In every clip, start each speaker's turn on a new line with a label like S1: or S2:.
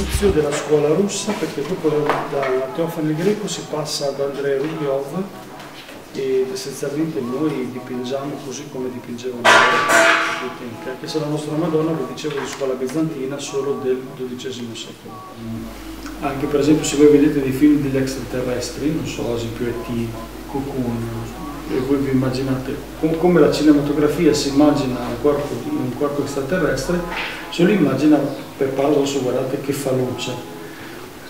S1: all'inizio della scuola russa, perché dopo da Teofano il Greco si passa ad Andrei Rubliov ed essenzialmente noi dipingiamo così come dipingevano loro tempi, anche se la nostra Madonna, vi dicevo, di scuola bizantina solo del XII secolo. Anche per esempio se voi vedete dei film degli extraterrestri, non so, ad esempio E.T., Cocoon, e voi vi immaginate come la cinematografia si immagina un corpo, un corpo extraterrestre, se lo immagina per paradosso, guardate che fa luce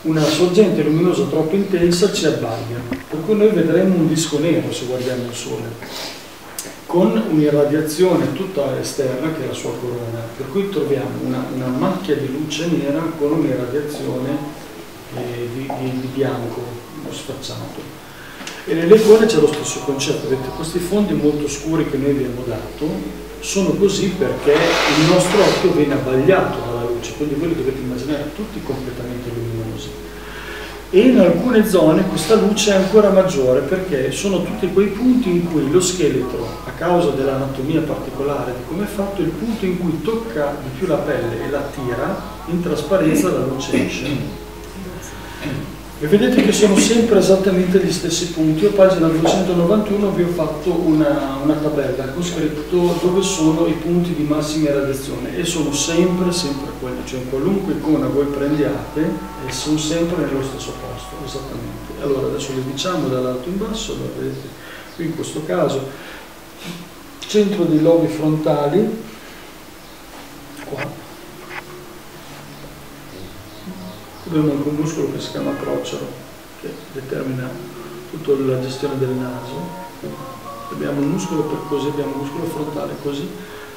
S1: una sorgente luminosa troppo intensa ci abbaglia, per cui noi vedremo un disco nero se guardiamo il Sole, con un'irradiazione tutta esterna che è la sua corona, per cui troviamo una, una macchia di luce nera con un'irradiazione eh, di, di, di, bianco sfacciato. E nelle icone c'è lo stesso concetto, vedete questi fondi molto scuri che noi abbiamo dato sono così perché il nostro occhio viene abbagliato dalla luce, quindi voi li dovete immaginare tutti completamente luminosi. E in alcune zone questa luce è ancora maggiore perché sono tutti quei punti in cui lo scheletro, a causa dell'anatomia particolare di come è fatto, il punto in cui tocca di più la pelle e la tira, in trasparenza la luce esce. E vedete che sono sempre esattamente gli stessi punti. A pagina 291 vi ho fatto una, una, tabella con scritto dove sono i punti di massima radiazione e sono sempre, sempre quelli, cioè qualunque icona voi prendiate e sono sempre nello stesso posto, esattamente. Allora adesso le diciamo dall'alto in basso, allora, vedete qui in questo caso centro dei lobi frontali, qua, abbiamo anche un muscolo che si chiama procero, che determina tutta la gestione del naso. Abbiamo un muscolo per così, abbiamo un muscolo frontale così,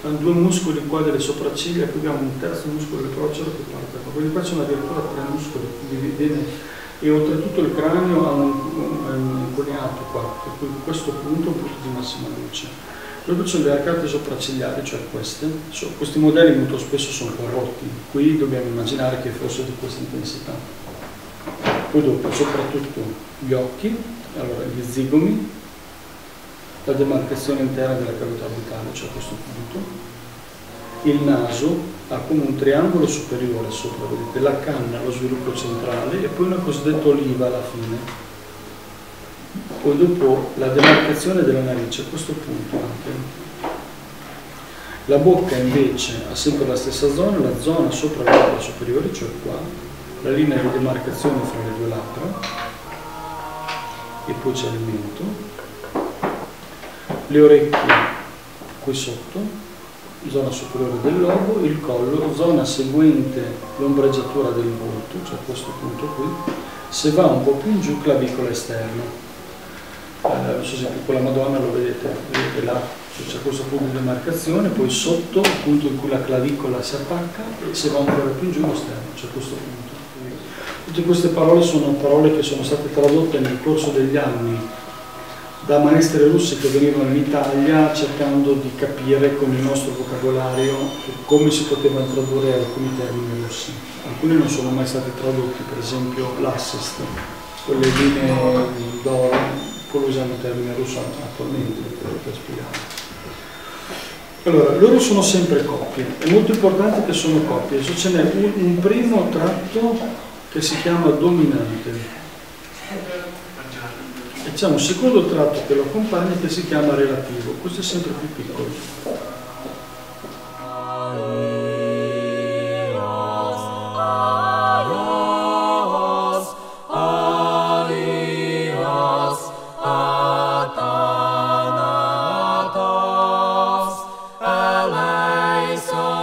S1: abbiamo due muscoli qua delle sopracciglia, poi abbiamo un terzo muscolo del procero che parte qua. Quindi qua sono addirittura tre muscoli, viene, e oltretutto il cranio ha un, un, un inconiato qua, per cui questo punto è un punto di massima luce. Dopo ci sono le arcate sopraccigliari, cioè queste. So, questi modelli molto spesso sono corrotti. Qui dobbiamo immaginare che fosse di questa intensità. Poi dopo, soprattutto gli occhi, allora gli zigomi, la demarcazione interna della cavità orbitale, cioè questo punto. Il naso ha come un triangolo superiore sopra, vedete, la canna, lo sviluppo centrale e poi una cosiddetta oliva alla fine poi dopo la demarcazione della narice a questo punto anche. La bocca invece ha sempre la stessa zona, la zona sopra la labbra superiore, cioè qua, la linea di demarcazione fra le due labbra, e poi c'è il mento, le orecchie qui sotto, zona superiore del lobo, il collo, zona seguente l'ombreggiatura del volto, cioè questo punto qui, se va un po' più in giù clavicola esterna eh, non so se con la Madonna lo vedete, vedete là c'è questo punto di demarcazione, poi sotto il punto in cui la clavicola si attacca e se va ancora più in giù lo sterno, c'è questo punto. Tutte queste parole sono parole che sono state tradotte nel corso degli anni da maestre russe che venivano in Italia cercando di capire con il nostro vocabolario come si potevano tradurre alcuni termini russi. Alcuni non sono mai stati tradotti, per esempio l'assist, quelle linee d'oro come usiamo il termine russo attualmente per spiegare. Allora, loro sono sempre coppie, è molto importante che sono coppie, adesso ce n'è un, un primo tratto che si chiama dominante e c'è un secondo tratto che lo accompagna che si chiama relativo, questo è sempre più piccolo. song.